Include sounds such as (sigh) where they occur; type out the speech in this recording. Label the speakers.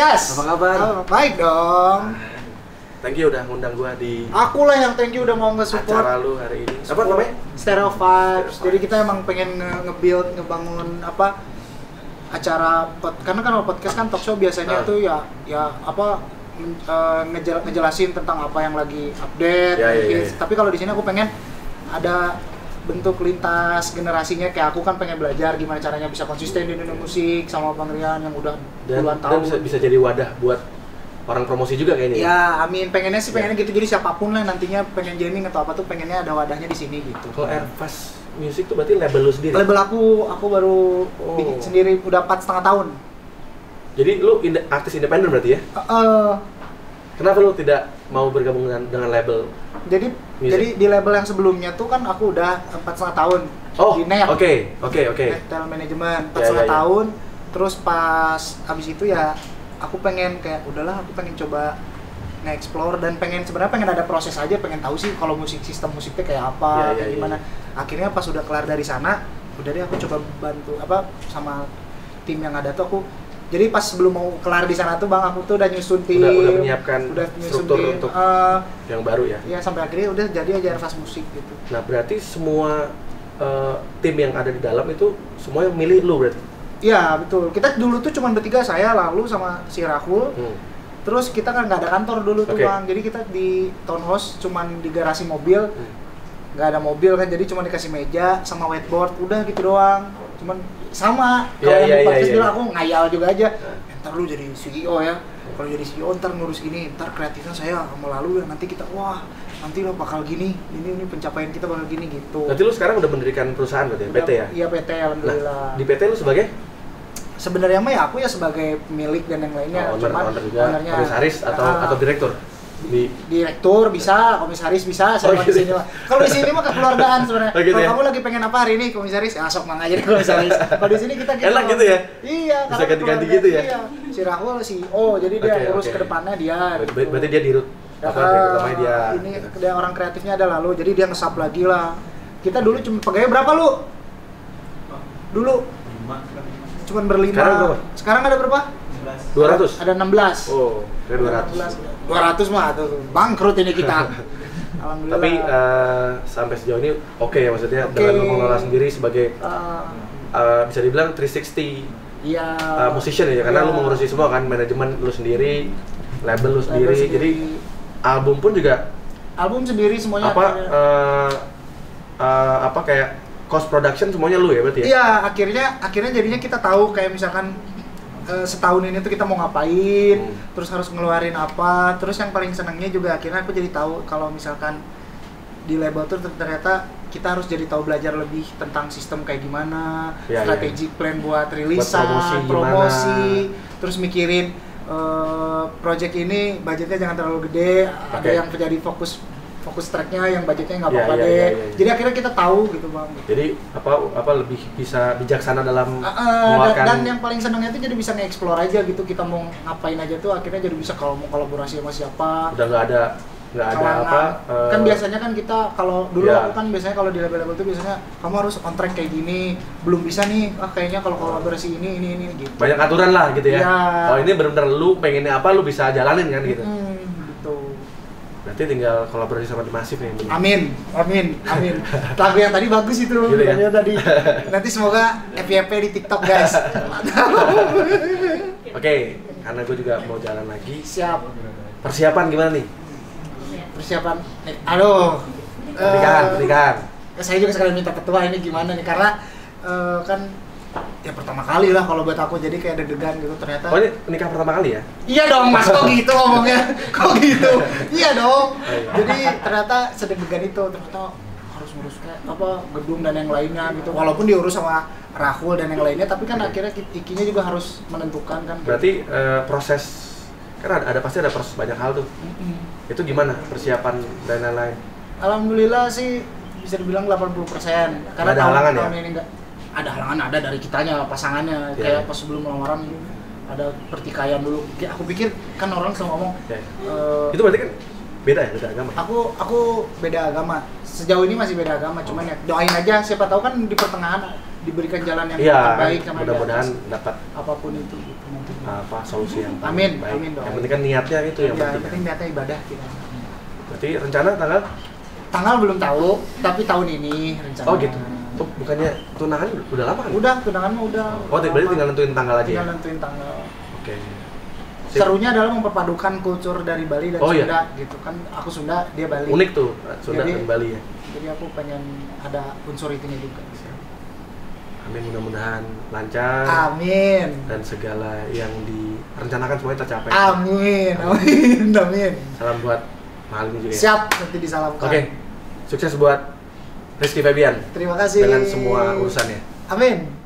Speaker 1: Yes.
Speaker 2: Apa kabar?
Speaker 1: Oh, baik dong.
Speaker 2: Thank you udah ngundang gua di
Speaker 1: Aku lah yang thank you udah mau
Speaker 2: acara
Speaker 1: nge-support
Speaker 2: lu hari ini. Apa namanya?
Speaker 1: Stereo Vibes. Jadi kita emang pengen nge- nge-build, ngebangun apa acara pod, karena kan kalau podcast kan talk show biasanya
Speaker 2: Ah.
Speaker 1: tuh ya ya apa eh, ngejel- ngejelasin tentang apa yang lagi update.
Speaker 2: Ya, ya, ya,
Speaker 1: Gitu.
Speaker 2: ya.
Speaker 1: Tapi kalau di sini aku pengen ada bentuk lintas generasinya kayak aku kan pengen belajar gimana caranya bisa konsisten di dunia musik sama Bang Rian yang udah
Speaker 2: Dan,
Speaker 1: puluhan
Speaker 2: dan
Speaker 1: tahun.
Speaker 2: bisa bisa jadi wadah buat orang promosi juga kayaknya.
Speaker 1: Ya, amin. Pengennya sih
Speaker 2: Ya.
Speaker 1: pengennya gitu. Jadi siapa pun lah nantinya pengen jamming atau apa tuh pengennya ada wadahnya di sini gitu.
Speaker 2: Kalau Airfast Music tuh berarti label lu sendiri.
Speaker 1: Label aku aku baru
Speaker 2: Oh.
Speaker 1: bikin sendiri udah empat setengah tahun.
Speaker 2: Jadi lu inde- artis independen berarti ya?
Speaker 1: Eh,
Speaker 2: Kenapa lu tidak mau bergabung dengan, dengan label?
Speaker 1: jadi
Speaker 2: Music.
Speaker 1: jadi di label yang sebelumnya tuh kan aku udah empat setengah tahun
Speaker 2: Oh,
Speaker 1: di
Speaker 2: oke,
Speaker 1: NET.
Speaker 2: oke, oke.
Speaker 1: Retail Management empat
Speaker 2: Ya,
Speaker 1: setengah
Speaker 2: ya, ya.
Speaker 1: tahun. Terus pas habis itu ya aku pengen kayak udahlah aku pengen coba nge-explore dan pengen sebenarnya pengen ada proses aja pengen tahu sih kalau musik sistem musiknya kayak apa
Speaker 2: Ya, ya,
Speaker 1: kayak
Speaker 2: ya,
Speaker 1: gimana akhirnya pas udah kelar dari sana udah deh aku coba bantu apa sama tim yang ada tuh aku jadi pas sebelum mau kelar di sana tuh bang aku tuh udah nyusun tim
Speaker 2: Udah- udah menyiapkan
Speaker 1: udah nyusun
Speaker 2: struktur
Speaker 1: tim,
Speaker 2: untuk-
Speaker 1: eh,
Speaker 2: Yang baru ya.
Speaker 1: ya sampai akhirnya udah jadi aja Airfast musik gitu
Speaker 2: Nah, berarti semua eh, tim yang ada di dalam itu semuanya milih lu berarti.
Speaker 1: Iya betul kita dulu tuh cuma bertiga saya lalu sama si Rahul
Speaker 2: Hmm.
Speaker 1: Terus kita kan nggak ada kantor dulu tuh
Speaker 2: Oke.
Speaker 1: bang, jadi kita di townhouse cuman di garasi mobil,
Speaker 2: Hmm.
Speaker 1: nggak ada mobil kan, jadi cuma dikasih meja sama whiteboard, udah gitu doang. Cuman sama kalau
Speaker 2: Iya,
Speaker 1: yang
Speaker 2: iya,
Speaker 1: di
Speaker 2: iya,
Speaker 1: podcast
Speaker 2: iya.
Speaker 1: dulu aku ngayal juga aja.
Speaker 2: Nah.
Speaker 1: "Eh, Ntar lu jadi CEO ya, kalau jadi CEO ntar ngurus gini, ntar kreatifnya saya melalui nanti kita wah nanti lo bakal gini, ini ini pencapaian kita bakal gini gitu.
Speaker 2: Berarti lu sekarang udah mendirikan perusahaan berarti ya? PT ya?
Speaker 1: Iya PT alhamdulillah.
Speaker 2: Nah, di PT lu sebagai
Speaker 1: Sebenarnya mah ya aku ya sebagai pemilik dan yang lainnya,
Speaker 2: oh, owner,
Speaker 1: cuman
Speaker 2: owner juga,
Speaker 1: ownernya-
Speaker 2: komisaris atau
Speaker 1: Ah,
Speaker 2: atau direktur di
Speaker 1: direktur bisa, komisaris bisa, saya
Speaker 2: Oh,
Speaker 1: mah di
Speaker 2: gitu.
Speaker 1: sini mah. Kalau di sini mah kekeluargaan sebenarnya. (laughs)
Speaker 2: Oh, gitu
Speaker 1: Kalau
Speaker 2: ya?
Speaker 1: kamu lagi pengen apa hari ini komisaris, ya sok mang aja deh komisaris. Kalau di sini kita
Speaker 2: Enak gitu ya?
Speaker 1: Iya,
Speaker 2: Bisa ganti-ganti gitu ya?
Speaker 1: Iya. Si Rahul CEO, jadi dia
Speaker 2: Oke,
Speaker 1: ngurus
Speaker 2: oke.
Speaker 1: ke depannya dia.
Speaker 2: berarti,
Speaker 1: gitu.
Speaker 2: berarti dia dirut
Speaker 1: Ya,
Speaker 2: apa direktur utamanya dia
Speaker 1: ini dia orang kreatifnya ada lalu, jadi dia ngesap lagi lah. Kita dulu cuma pegawai berapa lu? Dulu cuman berlima.
Speaker 2: Sekarang?
Speaker 1: Sekarang ada berapa?
Speaker 2: 200
Speaker 1: Ada 16.
Speaker 2: oh kira 200
Speaker 1: 200 mah tuh bangkrut ini kita. (laughs) Alhamdulillah.
Speaker 2: tapi eh, sampai sejauh ini oke ya maksudnya
Speaker 1: Oke.
Speaker 2: dengan mengelola sendiri sebagai
Speaker 1: Eh,
Speaker 2: eh, bisa dibilang 360
Speaker 1: iya.
Speaker 2: uh, musician ya karena
Speaker 1: Iya.
Speaker 2: lu mengurusi semua kan manajemen lu sendiri label lu sendiri,
Speaker 1: Label
Speaker 2: jadi album pun juga
Speaker 1: album sendiri semuanya
Speaker 2: apa
Speaker 1: akhirnya.
Speaker 2: uh, uh, apa kayak cost production semuanya lu ya berarti ya
Speaker 1: Iya, akhirnya akhirnya jadinya kita tahu kayak misalkan eh, setahun ini tuh kita mau ngapain,
Speaker 2: Hmm.
Speaker 1: terus harus ngeluarin apa, terus yang paling senangnya juga akhirnya aku jadi tahu kalau misalkan di label tuh ternyata kita harus jadi tahu belajar lebih tentang sistem kayak gimana,
Speaker 2: Iya,
Speaker 1: strategi plan buat rilisan,
Speaker 2: promosi gimana.
Speaker 1: promosi, terus mikirin eh, project ini budgetnya jangan terlalu gede, ada
Speaker 2: Oke.
Speaker 1: yang jadi fokus fokus tracknya yang budgetnya nggak
Speaker 2: Iya,
Speaker 1: apa-apa
Speaker 2: iya,
Speaker 1: deh.
Speaker 2: iya.
Speaker 1: Jadi akhirnya kita tahu gitu bang.
Speaker 2: jadi apa apa lebih bisa bijaksana dalam
Speaker 1: Uh, uh, dan, dan yang paling senangnya itu jadi bisa nge-explore aja gitu kita mau ngapain aja tuh akhirnya jadi bisa kalau mau kolaborasi sama siapa
Speaker 2: udah nggak ada nggak ada
Speaker 1: kalangan.
Speaker 2: apa uh,
Speaker 1: kan biasanya kan kita kalau dulu
Speaker 2: ya.
Speaker 1: aku kan biasanya kalau di level-level itu biasanya kamu harus on track kayak gini belum bisa nih ah kayaknya kalau kolaborasi ini ini ini gitu
Speaker 2: banyak aturan lah gitu ya
Speaker 1: Iya.
Speaker 2: kalau ini benar-benar lu pengennya apa lu bisa jalanin kan gitu
Speaker 1: Hmm, gitu
Speaker 2: berarti tinggal kolaborasi sama The Massive nih
Speaker 1: amin amin amin. Lagu yang tadi bagus itu
Speaker 2: Gitu ya?
Speaker 1: tadi. (laughs) Nanti semoga FYP di TikTok guys. (laughs)
Speaker 2: Oke karena gue juga mau jalan lagi.
Speaker 1: Siap.
Speaker 2: Persiapan gimana nih?
Speaker 1: Persiapan. Eh, aduh.
Speaker 2: Pernikahan
Speaker 1: Eh,
Speaker 2: pernikahan.
Speaker 1: Ya, saya juga sekalian minta ketua ini gimana nih karena eh, kan ya pertama kali lah kalau buat aku jadi kayak deg-degan gitu ternyata
Speaker 2: oh ini nikah pertama kali ya?
Speaker 1: Iya dong mas kok (laughs) gitu ngomongnya? Kok gitu? Iya dong.
Speaker 2: Iya.
Speaker 1: jadi ternyata sedeg-degan itu ternyata harus ngurus kayak apa gedung dan yang lainnya gitu. Walaupun diurus sama Rahul dan yang lainnya tapi kan
Speaker 2: Oke.
Speaker 1: akhirnya ikinya juga harus menentukan kan.
Speaker 2: Berarti eh, proses kan ada, ada pasti ada proses banyak hal tuh.
Speaker 1: Mm-mm.
Speaker 2: itu gimana persiapan dan lain-lain?
Speaker 1: Alhamdulillah sih bisa dibilang 80% karena
Speaker 2: Ada
Speaker 1: tahun,
Speaker 2: halangan ya?
Speaker 1: tahun ini enggak ada halangan ada dari kitanya pasangannya
Speaker 2: Iya,
Speaker 1: kayak
Speaker 2: iya.
Speaker 1: pas sebelum lamaran ada pertikaian dulu aku pikir kan orang selalu ngomong
Speaker 2: Ya.
Speaker 1: eh,
Speaker 2: itu berarti kan beda ya beda agama
Speaker 1: aku aku beda agama sejauh ini masih beda agama cuman ya doain aja siapa tahu kan di pertengahan diberikan jalan yang
Speaker 2: Iya,
Speaker 1: terbaik di
Speaker 2: mudah-mudahan dapat
Speaker 1: apa pun itu gitu
Speaker 2: apa solusi yang
Speaker 1: Amin,
Speaker 2: baik.
Speaker 1: amin dong.
Speaker 2: Yang penting kan niatnya itu yang
Speaker 1: ya,
Speaker 2: penting.
Speaker 1: penting niatnya ibadah kita.
Speaker 2: Berarti rencana tanggal?
Speaker 1: Tanggal belum tahu, tapi tahun ini rencana.
Speaker 2: Oh gitu. Oh, bukannya tunangan udah lama kan?
Speaker 1: Udah, tunangan mah udah.
Speaker 2: Oh, berarti
Speaker 1: lama.
Speaker 2: tinggal nentuin tanggal aja ya?
Speaker 1: Tinggal nentuin tanggal.
Speaker 2: Oke. Sip.
Speaker 1: Serunya adalah memperpadukan kultur dari Bali dan
Speaker 2: Oh, iya.
Speaker 1: Sunda gitu kan. Aku Sunda, dia Bali.
Speaker 2: Unik tuh, Sunda
Speaker 1: Jadi-
Speaker 2: dan Bali ya.
Speaker 1: Jadi aku pengen ada unsur itunya juga.
Speaker 2: Amin mudah-mudahan lancar
Speaker 1: Amin.
Speaker 2: dan segala yang direncanakan semuanya tercapai.
Speaker 1: Amin. Amin. Amin.
Speaker 2: Salam buat Mahal ini juga. ya.
Speaker 1: Siap, nanti disalamkan.
Speaker 2: Oke. Sukses buat Rizky Febian
Speaker 1: Terima kasih.
Speaker 2: dengan semua urusannya.
Speaker 1: Amin.